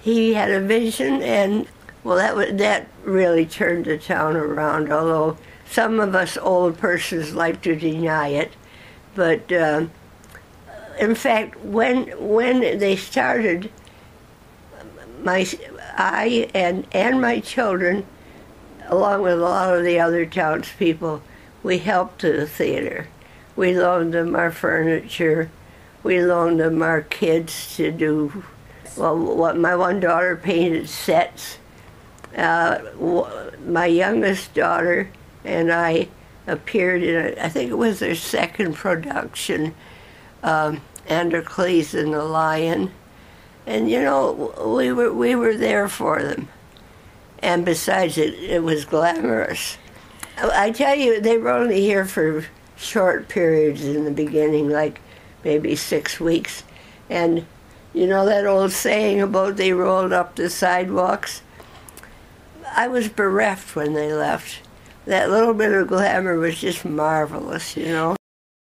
he had a vision, and well, that was, that really turned the town around. Although some of us old persons like to deny it, but uh, in fact, when when they started, my I and and my children, along with a lot of the other townspeople, we helped the theater. We loaned them our furniture. We loaned them our kids to do. Well, what my one daughter painted sets. Uh, my youngest daughter and I appeared in, a, I think it was their second production, um, Androcles and the Lion, and you know we were we were there for them, and besides it, it was glamorous. I tell you, they were only here for short periods in the beginning, like maybe six weeks. And you know that old saying about they rolled up the sidewalks? I was bereft when they left. That little bit of glamour was just marvelous, you know.